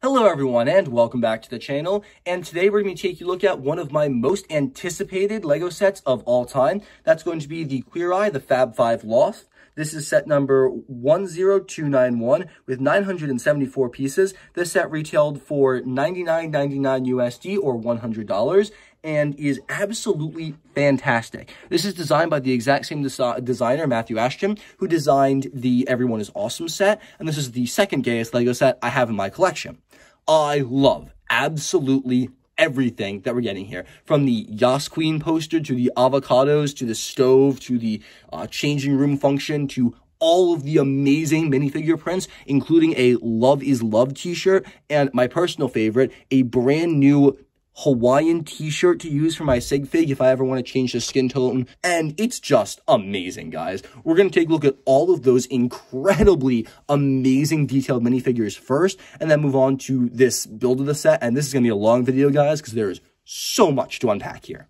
Hello everyone and welcome back to the channel and today we're going to take a look at one of my most anticipated LEGO sets of all time. That's going to be the Queer Eye, the Fab 5 Loft. This is set number 10291 with 974 pieces. This set retailed for $99.99 USD or $100 and is absolutely fantastic. This is designed by the exact same des designer, Matthew Ashton, who designed the Everyone is Awesome set, and this is the second gayest LEGO set I have in my collection. I love absolutely everything that we're getting here. From the Yas Queen poster to the avocados to the stove to the uh, changing room function to all of the amazing minifigure prints, including a Love is Love t-shirt and my personal favorite, a brand new Hawaiian t-shirt to use for my sig fig if I ever want to change the skin tone. And it's just amazing, guys. We're going to take a look at all of those incredibly amazing detailed minifigures first, and then move on to this build of the set. And this is going to be a long video, guys, because there is so much to unpack here.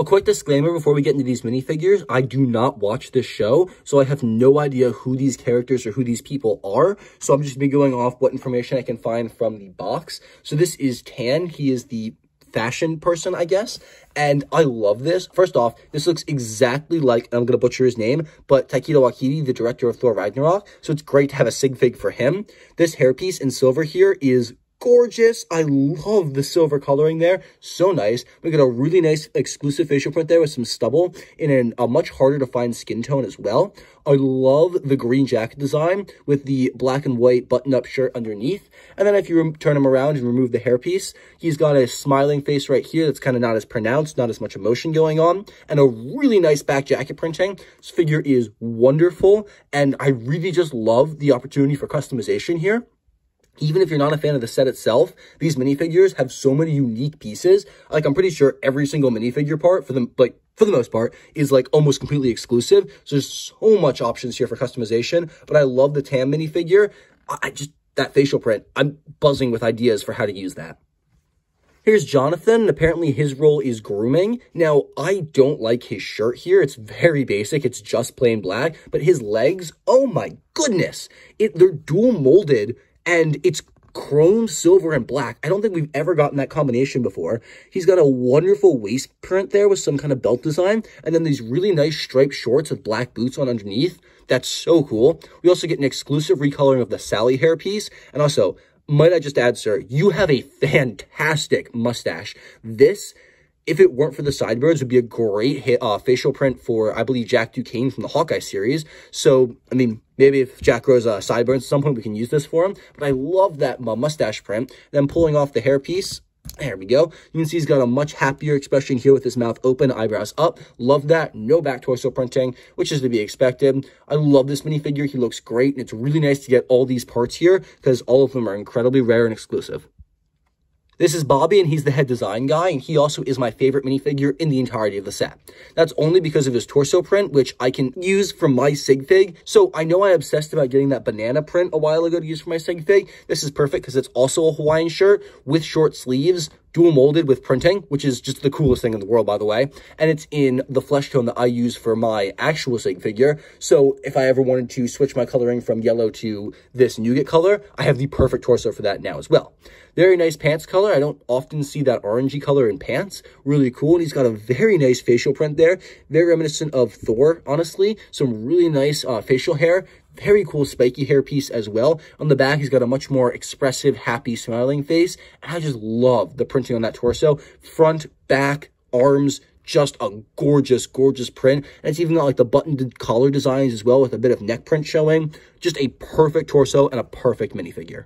A quick disclaimer before we get into these minifigures, I do not watch this show, so I have no idea who these characters or who these people are, so I'm just be going off what information I can find from the box. So this is Tan, he is the fashion person, I guess, and I love this. First off, this looks exactly like, I'm going to butcher his name, but Taika Waititi, the director of Thor Ragnarok, so it's great to have a sig fig for him. This hairpiece in silver here is gorgeous. I love the silver coloring there. So nice. We got a really nice exclusive facial print there with some stubble in an, a much harder to find skin tone as well. I love the green jacket design with the black and white button-up shirt underneath. And then if you turn him around and remove the hairpiece, he's got a smiling face right here that's kind of not as pronounced, not as much emotion going on, and a really nice back jacket printing. This figure is wonderful, and I really just love the opportunity for customization here even if you're not a fan of the set itself, these minifigures have so many unique pieces. Like, I'm pretty sure every single minifigure part, for them, like, for the most part, is like almost completely exclusive. So there's so much options here for customization. But I love the Tan minifigure. I just, that facial print, I'm buzzing with ideas for how to use that. Here's Jonathan. Apparently his role is grooming. Now, I don't like his shirt here. It's very basic. It's just plain black. But his legs, oh my goodness. It, they're dual molded and it's chrome, silver, and black. I don't think we've ever gotten that combination before. He's got a wonderful waist print there with some kind of belt design, and then these really nice striped shorts with black boots on underneath. That's so cool. We also get an exclusive recoloring of the Sally hairpiece, and also, might I just add, sir, you have a fantastic mustache. This if it weren't for the sideburns, would be a great hit, uh, facial print for, I believe, Jack Duquesne from the Hawkeye series. So, I mean, maybe if Jack grows uh, sideburns at some point, we can use this for him. But I love that mustache print. Then pulling off the hairpiece, there we go. You can see he's got a much happier expression here with his mouth open, eyebrows up. Love that. No back torso printing, which is to be expected. I love this minifigure. He looks great, and it's really nice to get all these parts here because all of them are incredibly rare and exclusive. This is Bobby, and he's the head design guy, and he also is my favorite minifigure in the entirety of the set. That's only because of his torso print, which I can use from my sig fig. So I know I obsessed about getting that banana print a while ago to use for my sig fig. This is perfect because it's also a Hawaiian shirt with short sleeves, dual molded with printing, which is just the coolest thing in the world, by the way. And it's in the flesh tone that I use for my actual Sig figure. So if I ever wanted to switch my coloring from yellow to this nougat color, I have the perfect torso for that now as well. Very nice pants color. I don't often see that orangey color in pants. Really cool. And he's got a very nice facial print there. Very reminiscent of Thor, honestly. Some really nice uh, facial hair. Very cool spiky hair piece as well. On the back, he's got a much more expressive, happy, smiling face. And I just love the printing on that torso. Front, back, arms, just a gorgeous, gorgeous print. And it's even got like the buttoned collar designs as well with a bit of neck print showing. Just a perfect torso and a perfect minifigure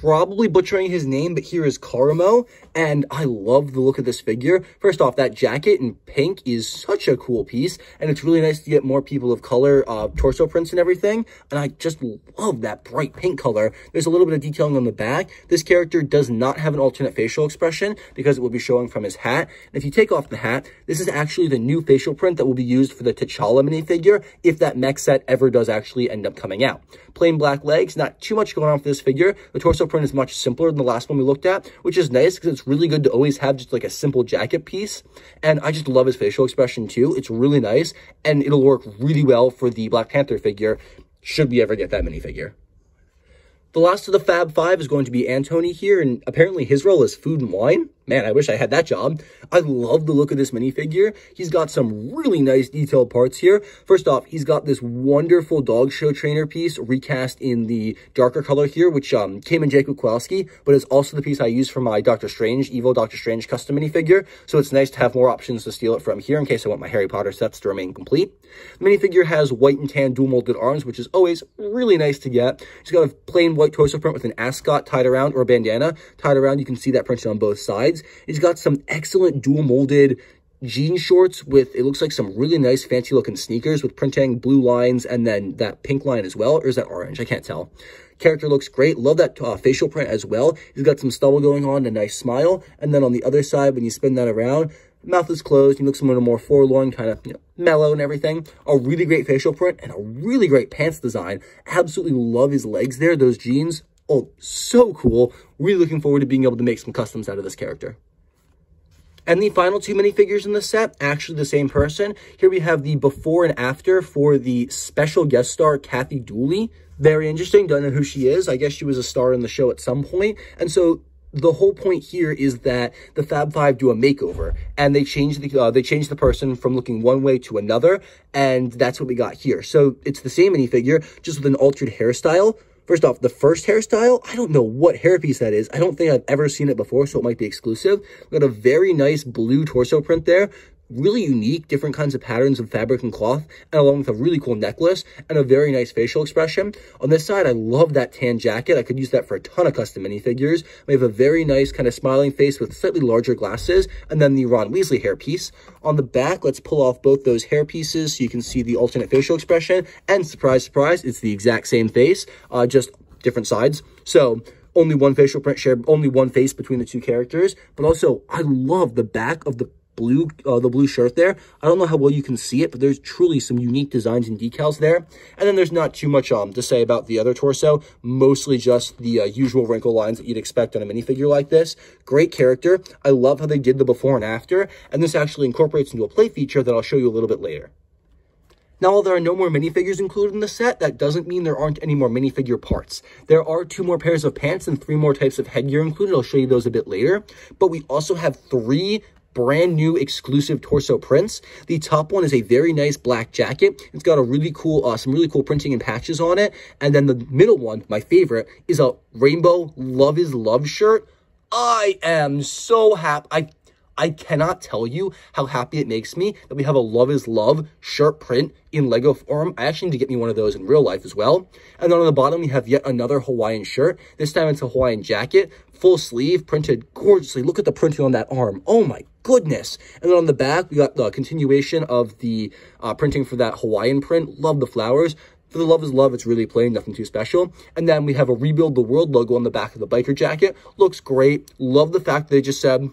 probably butchering his name, but here is Karamo, and I love the look of this figure. First off, that jacket in pink is such a cool piece, and it's really nice to get more people of color uh, torso prints and everything, and I just love that bright pink color. There's a little bit of detailing on the back. This character does not have an alternate facial expression because it will be showing from his hat. And if you take off the hat, this is actually the new facial print that will be used for the T'Challa minifigure if that mech set ever does actually end up coming out. Plain black legs, not too much going on for this figure. The torso print is much simpler than the last one we looked at, which is nice because it's really good to always have just like a simple jacket piece. And I just love his facial expression too. It's really nice and it'll work really well for the Black Panther figure should we ever get that minifigure. The last of the Fab Five is going to be Antoni here, and apparently his role is food and wine. Man, I wish I had that job. I love the look of this minifigure. He's got some really nice detailed parts here. First off, he's got this wonderful dog show trainer piece recast in the darker color here, which um, came in Jacob Kowalski, but is also the piece I use for my Doctor Strange, Evil Doctor Strange custom minifigure. So it's nice to have more options to steal it from here in case I want my Harry Potter sets to remain complete. The minifigure has white and tan dual molded arms, which is always really nice to get. He's got a plain white torso print with an ascot tied around or a bandana tied around. You can see that printed on both sides. He's got some excellent dual molded jean shorts with, it looks like some really nice fancy looking sneakers with printing blue lines and then that pink line as well. Or is that orange? I can't tell. Character looks great. Love that uh, facial print as well. He's got some stubble going on, a nice smile. And then on the other side, when you spin that around, mouth is closed. He looks a little more forlorn, kind of you know, mellow and everything. A really great facial print and a really great pants design. Absolutely love his legs there. Those jeans, oh, so cool. Really looking forward to being able to make some customs out of this character. And the final two minifigures in the set, actually the same person. Here we have the before and after for the special guest star, Kathy Dooley. Very interesting. Don't know who she is. I guess she was a star in the show at some point. And so the whole point here is that the Fab Five do a makeover and they change the uh, they change the person from looking one way to another, and that's what we got here. So it's the same minifigure, just with an altered hairstyle. First off, the first hairstyle, I don't know what hairpiece that is. I don't think I've ever seen it before, so it might be exclusive. We've got a very nice blue torso print there really unique, different kinds of patterns of fabric and cloth, and along with a really cool necklace and a very nice facial expression. On this side, I love that tan jacket. I could use that for a ton of custom minifigures. We have a very nice kind of smiling face with slightly larger glasses, and then the Ron Weasley hairpiece. On the back, let's pull off both those hair pieces so you can see the alternate facial expression, and surprise, surprise, it's the exact same face, uh, just different sides. So only one facial print share, only one face between the two characters, but also I love the back of the blue, uh, the blue shirt there. I don't know how well you can see it, but there's truly some unique designs and decals there. And then there's not too much um, to say about the other torso, mostly just the uh, usual wrinkle lines that you'd expect on a minifigure like this. Great character. I love how they did the before and after, and this actually incorporates into a play feature that I'll show you a little bit later. Now, while there are no more minifigures included in the set, that doesn't mean there aren't any more minifigure parts. There are two more pairs of pants and three more types of headgear included. I'll show you those a bit later. But we also have three brand new exclusive torso prints. The top one is a very nice black jacket. It's got a really cool, uh, some really cool printing and patches on it. And then the middle one, my favorite, is a rainbow Love is Love shirt. I am so happy. I I cannot tell you how happy it makes me that we have a Love is Love shirt print in Lego form. I actually need to get me one of those in real life as well. And then on the bottom, we have yet another Hawaiian shirt. This time it's a Hawaiian jacket, full sleeve, printed gorgeously. Look at the printing on that arm. Oh my goodness. And then on the back, we got the continuation of the uh, printing for that Hawaiian print. Love the flowers. For the Love is Love, it's really plain, nothing too special. And then we have a Rebuild the World logo on the back of the biker jacket. Looks great. Love the fact that they just said,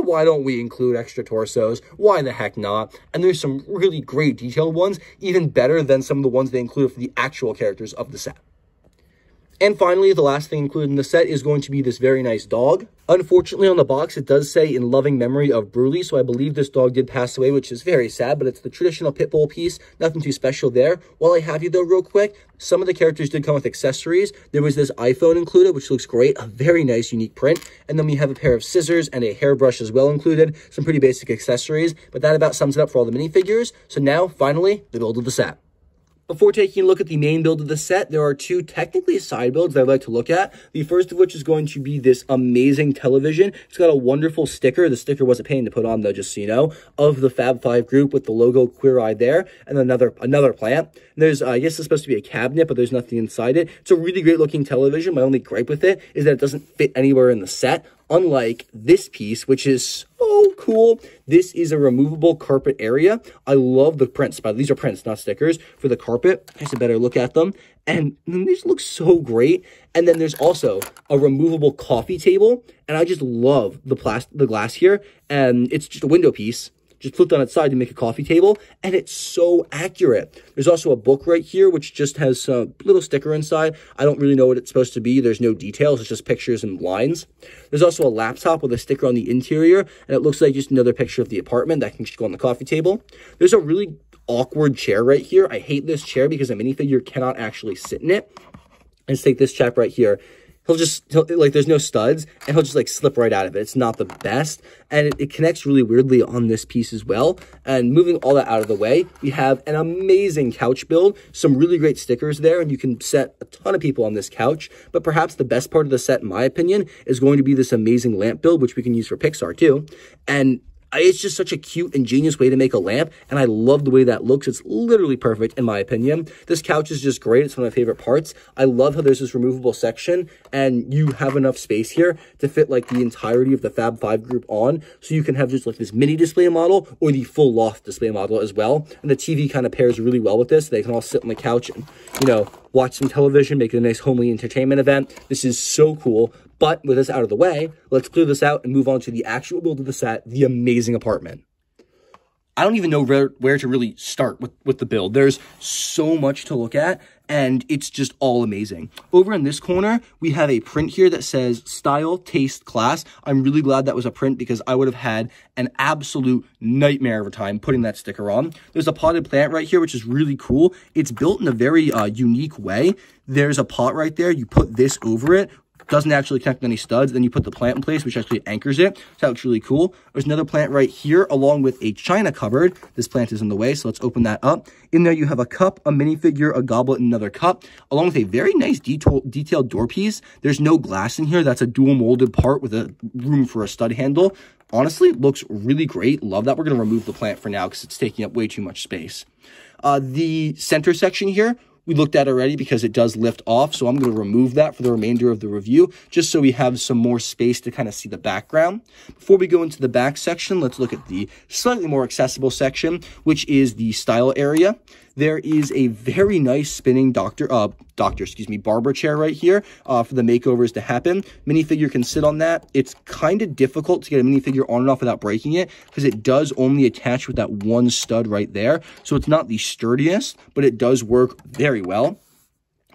why don't we include extra torsos? Why the heck not? And there's some really great detailed ones, even better than some of the ones they included for the actual characters of the set. And finally, the last thing included in the set is going to be this very nice dog. Unfortunately, on the box, it does say in loving memory of Brulee, so I believe this dog did pass away, which is very sad, but it's the traditional pit bull piece. Nothing too special there. While I have you, though, real quick, some of the characters did come with accessories. There was this iPhone included, which looks great. A very nice, unique print. And then we have a pair of scissors and a hairbrush as well included. Some pretty basic accessories, but that about sums it up for all the minifigures. So now, finally, the build of the set. Before taking a look at the main build of the set, there are two technically side builds that I'd like to look at. The first of which is going to be this amazing television. It's got a wonderful sticker. The sticker was a pain to put on though, just so you know, of the Fab Five group with the logo Queer Eye there, and another another plant. And there's, uh, I guess it's supposed to be a cabinet, but there's nothing inside it. It's a really great looking television. My only gripe with it is that it doesn't fit anywhere in the set unlike this piece, which is so cool. This is a removable carpet area. I love the prints, but these are prints, not stickers, for the carpet. Here's a better look at them. And these look so great. And then there's also a removable coffee table. And I just love the the glass here. And it's just a window piece just flipped on its side to make a coffee table, and it's so accurate. There's also a book right here, which just has a little sticker inside. I don't really know what it's supposed to be. There's no details. It's just pictures and lines. There's also a laptop with a sticker on the interior, and it looks like just another picture of the apartment that can just go on the coffee table. There's a really awkward chair right here. I hate this chair because a minifigure cannot actually sit in it. Let's take this chap right here he'll just he'll, like there's no studs and he'll just like slip right out of it. It's not the best and it, it, connects really weirdly on this piece as well. And moving all that out of the way we have an amazing couch build some really great stickers there and you can set a ton of people on this couch. But perhaps the best part of the set in my opinion is going to be this amazing lamp build which we can use for pixar too. And it's just such a cute, ingenious way to make a lamp, and I love the way that looks. It's literally perfect, in my opinion. This couch is just great. It's one of my favorite parts. I love how there's this removable section, and you have enough space here to fit, like, the entirety of the Fab 5 group on, so you can have just, like, this mini display model or the full loft display model as well. And the TV kind of pairs really well with this. They can all sit on the couch and, you know, watch some television, make it a nice homely entertainment event. This is so cool. But with this out of the way, let's clear this out and move on to the actual build of the set, the amazing apartment. I don't even know where, where to really start with, with the build. There's so much to look at, and it's just all amazing. Over in this corner, we have a print here that says Style, Taste, Class. I'm really glad that was a print because I would have had an absolute nightmare of a time putting that sticker on. There's a potted plant right here, which is really cool. It's built in a very uh, unique way. There's a pot right there. You put this over it, doesn't actually connect any studs. Then you put the plant in place, which actually anchors it. So that looks really cool. There's another plant right here along with a china cupboard. This plant is in the way, so let's open that up. In there, you have a cup, a minifigure, a goblet, and another cup, along with a very nice detail detailed door piece. There's no glass in here. That's a dual molded part with a room for a stud handle. Honestly, it looks really great. Love that. We're going to remove the plant for now because it's taking up way too much space. Uh, the center section here, we looked at already because it does lift off. So I'm going to remove that for the remainder of the review, just so we have some more space to kind of see the background. Before we go into the back section, let's look at the slightly more accessible section, which is the style area. There is a very nice spinning doctor, uh, doctor, excuse me, barber chair right here uh, for the makeovers to happen. Minifigure can sit on that. It's kind of difficult to get a minifigure on and off without breaking it because it does only attach with that one stud right there. So it's not the sturdiest, but it does work very well.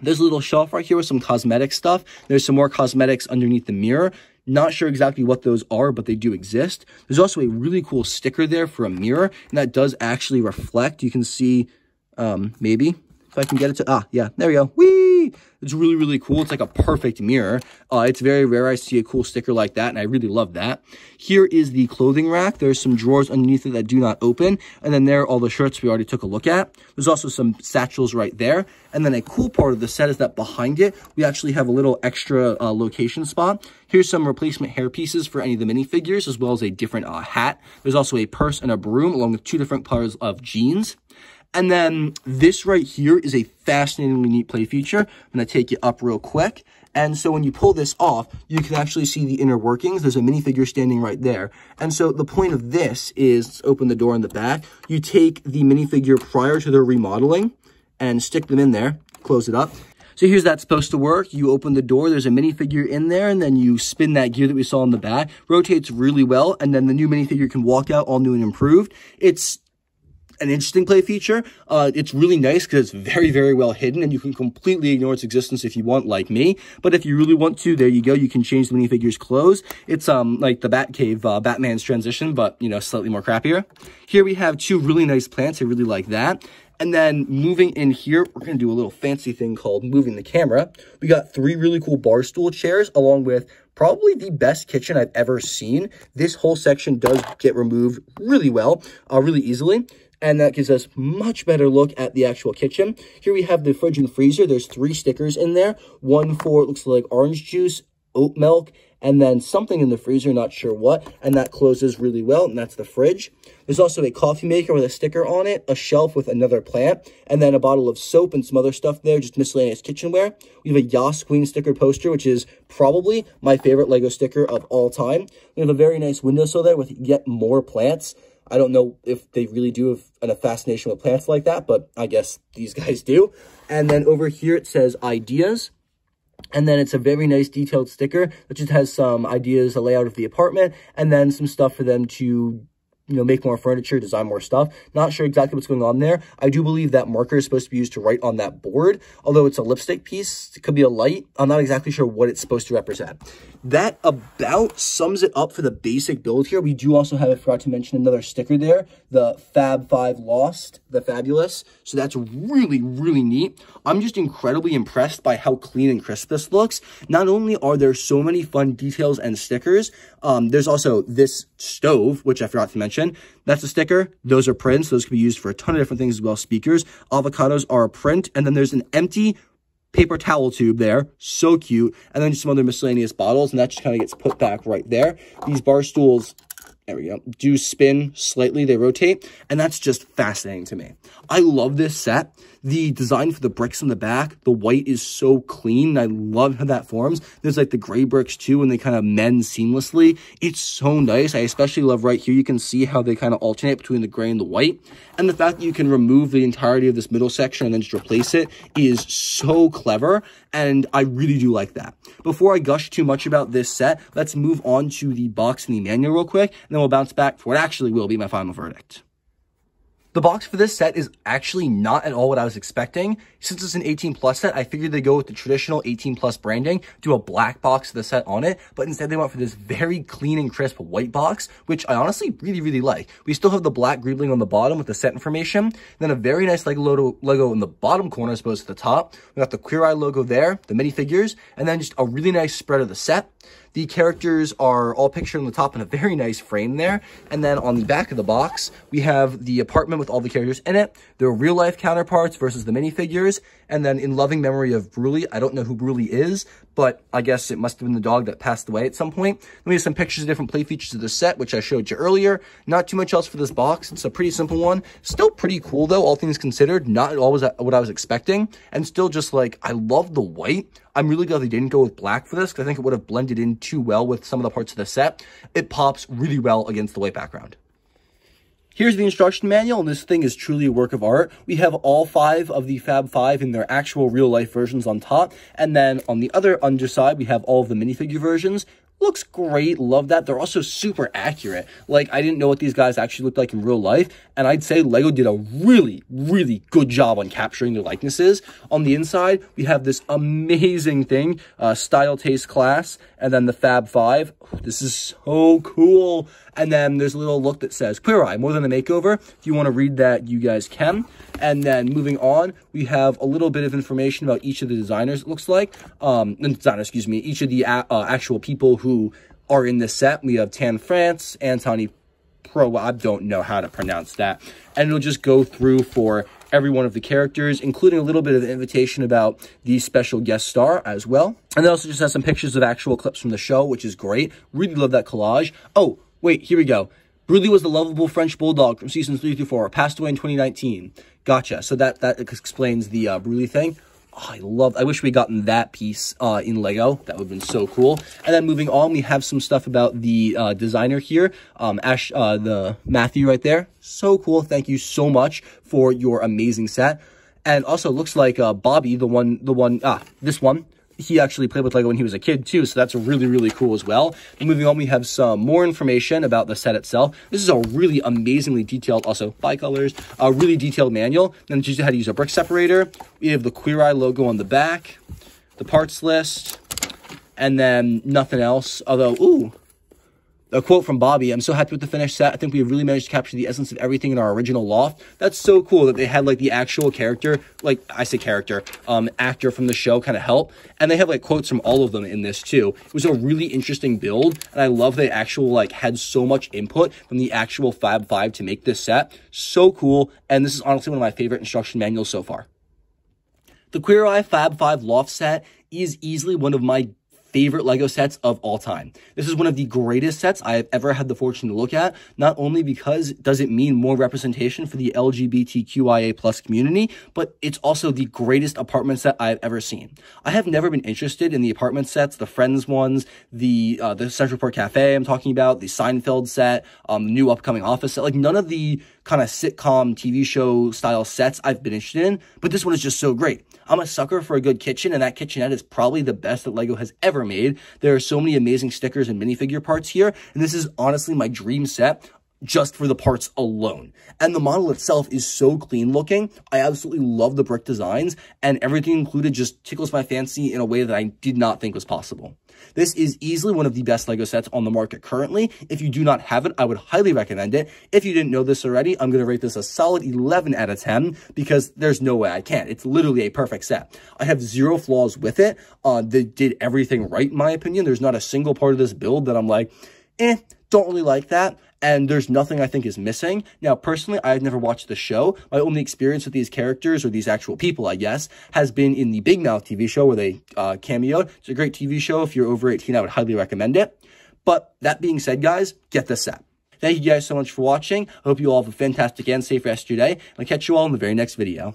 There's a little shelf right here with some cosmetic stuff. There's some more cosmetics underneath the mirror. Not sure exactly what those are, but they do exist. There's also a really cool sticker there for a mirror, and that does actually reflect. You can see um, maybe. If I can get it to, ah, yeah, there we go. Whee! It's really, really cool. It's like a perfect mirror. Uh, it's very rare I see a cool sticker like that, and I really love that. Here is the clothing rack. There's some drawers underneath it that do not open. And then there are all the shirts we already took a look at. There's also some satchels right there. And then a cool part of the set is that behind it, we actually have a little extra uh, location spot. Here's some replacement hair pieces for any of the minifigures, as well as a different uh, hat. There's also a purse and a broom, along with two different pairs of jeans. And then this right here is a fascinatingly neat play feature. I'm going to take it up real quick. And so when you pull this off, you can actually see the inner workings. There's a minifigure standing right there. And so the point of this is, open the door in the back. You take the minifigure prior to their remodeling and stick them in there, close it up. So here's that supposed to work. You open the door, there's a minifigure in there, and then you spin that gear that we saw in the back. Rotates really well, and then the new minifigure can walk out all new and improved. It's an interesting play feature. Uh, it's really nice because it's very, very well hidden and you can completely ignore its existence if you want, like me. But if you really want to, there you go. You can change the minifigure's clothes. It's um like the Batcave, uh, Batman's transition, but, you know, slightly more crappier. Here we have two really nice plants. I really like that. And then moving in here, we're going to do a little fancy thing called moving the camera. We got three really cool bar stool chairs along with probably the best kitchen I've ever seen. This whole section does get removed really well, uh, really easily and that gives us much better look at the actual kitchen. Here we have the fridge and freezer. There's three stickers in there. One for, looks like orange juice, oat milk, and then something in the freezer, not sure what, and that closes really well, and that's the fridge. There's also a coffee maker with a sticker on it, a shelf with another plant, and then a bottle of soap and some other stuff there, just miscellaneous kitchenware. We have a Yas Queen sticker poster, which is probably my favorite Lego sticker of all time. We have a very nice windowsill there with yet more plants. I don't know if they really do have an, a fascination with plants like that, but I guess these guys do. And then over here it says ideas. And then it's a very nice detailed sticker that just has some ideas, a layout of the apartment, and then some stuff for them to you know, make more furniture, design more stuff. Not sure exactly what's going on there. I do believe that marker is supposed to be used to write on that board, although it's a lipstick piece. It could be a light. I'm not exactly sure what it's supposed to represent. That about sums it up for the basic build here. We do also have, I forgot to mention another sticker there, the Fab 5 Loft, the Fabulous. So that's really, really neat. I'm just incredibly impressed by how clean and crisp this looks. Not only are there so many fun details and stickers, um, there's also this stove, which I forgot to mention. That's a sticker. Those are prints. Those can be used for a ton of different things as well. Speakers. Avocados are a print. And then there's an empty paper towel tube there. So cute. And then some other miscellaneous bottles. And that just kind of gets put back right there. These bar stools there we go, do spin slightly, they rotate, and that's just fascinating to me. I love this set. The design for the bricks in the back, the white is so clean. I love how that forms. There's like the gray bricks too, and they kind of mend seamlessly. It's so nice. I especially love right here. You can see how they kind of alternate between the gray and the white. And the fact that you can remove the entirety of this middle section and then just replace it is so clever. And I really do like that. Before I gush too much about this set, let's move on to the box and the manual real quick. And then we'll bounce back for what actually will be my final verdict. The box for this set is actually not at all what I was expecting. Since it's an 18 plus set, I figured they'd go with the traditional 18 plus branding, do a black box of the set on it, but instead they went for this very clean and crisp white box, which I honestly really, really like. We still have the black greebling on the bottom with the set information, then a very nice Lego logo, logo in the bottom corner as opposed to the top. We got the Queer Eye logo there, the minifigures, and then just a really nice spread of the set. The characters are all pictured on the top in a very nice frame there. And then on the back of the box, we have the apartment with all the characters in it, their real life counterparts versus the minifigures. And then in loving memory of Brulee, I don't know who Brulee is, but I guess it must have been the dog that passed away at some point. Then we have some pictures of different play features of the set, which I showed you earlier. Not too much else for this box. It's a pretty simple one. Still pretty cool though, all things considered. Not all what I was expecting. And still just like, I love the white. I'm really glad they didn't go with black for this because I think it would have blended in too well with some of the parts of the set. It pops really well against the white background. Here's the instruction manual, and this thing is truly a work of art. We have all five of the Fab Five in their actual real-life versions on top, and then on the other underside, we have all of the minifigure versions looks great. Love that. They're also super accurate. Like, I didn't know what these guys actually looked like in real life. And I'd say Lego did a really, really good job on capturing their likenesses. On the inside, we have this amazing thing, uh, Style Taste Class, and then the Fab Five. This is so cool. And then there's a little look that says Queer Eye, more than a makeover. If you want to read that, you guys can. And then moving on, we have a little bit of information about each of the designers, it looks like. Um, designer, excuse me, each of the uh, actual people who are in this set. We have Tan France, Antoni Pro, I don't know how to pronounce that. And it'll just go through for every one of the characters, including a little bit of invitation about the special guest star as well. And then also just has some pictures of actual clips from the show, which is great. Really love that collage. Oh, wait, here we go. Brulee was the lovable French bulldog from seasons 3 through 4, passed away in 2019. Gotcha. So that, that explains the uh, thing. Oh, I love, I wish we gotten that piece uh, in Lego. That would have been so cool. And then moving on, we have some stuff about the uh, designer here, um, Ash, uh, the Matthew right there. So cool. Thank you so much for your amazing set. And also looks like uh, Bobby, the one, the one, ah, this one, he actually played with Lego when he was a kid too, so that's really, really cool as well. Moving on, we have some more information about the set itself. This is a really amazingly detailed, also bicolors, a really detailed manual. Then teaches you how to use a brick separator. We have the Queer Eye logo on the back, the parts list, and then nothing else. Although, ooh, a quote from Bobby, I'm so happy with the finished set. I think we really managed to capture the essence of everything in our original loft. That's so cool that they had like the actual character, like I say character, um, actor from the show kind of help. And they have like quotes from all of them in this too. It was a really interesting build. And I love they actual like had so much input from the actual Fab 5 to make this set. So cool. And this is honestly one of my favorite instruction manuals so far. The Queer Eye Fab 5 Loft set is easily one of my favorite LEGO sets of all time. This is one of the greatest sets I have ever had the fortune to look at, not only because does it mean more representation for the LGBTQIA plus community, but it's also the greatest apartment set I've ever seen. I have never been interested in the apartment sets, the Friends ones, the uh, the Central Park Cafe I'm talking about, the Seinfeld set, um, the new upcoming Office set, like none of the kind of sitcom TV show style sets I've been interested in, but this one is just so great. I'm a sucker for a good kitchen, and that kitchenette is probably the best that LEGO has ever made. There are so many amazing stickers and minifigure parts here, and this is honestly my dream set just for the parts alone. And the model itself is so clean looking. I absolutely love the brick designs and everything included just tickles my fancy in a way that I did not think was possible. This is easily one of the best LEGO sets on the market currently. If you do not have it, I would highly recommend it. If you didn't know this already, I'm going to rate this a solid 11 out of 10 because there's no way I can't. It's literally a perfect set. I have zero flaws with it. Uh, they did everything right, in my opinion. There's not a single part of this build that I'm like, eh, don't really like that and there's nothing I think is missing. Now, personally, I have never watched the show. My only experience with these characters, or these actual people, I guess, has been in the Big Mouth TV show where they uh. It's a great TV show. If you're over 18, I would highly recommend it. But that being said, guys, get this set. Thank you guys so much for watching. I hope you all have a fantastic and safe rest of your day. I'll catch you all in the very next video.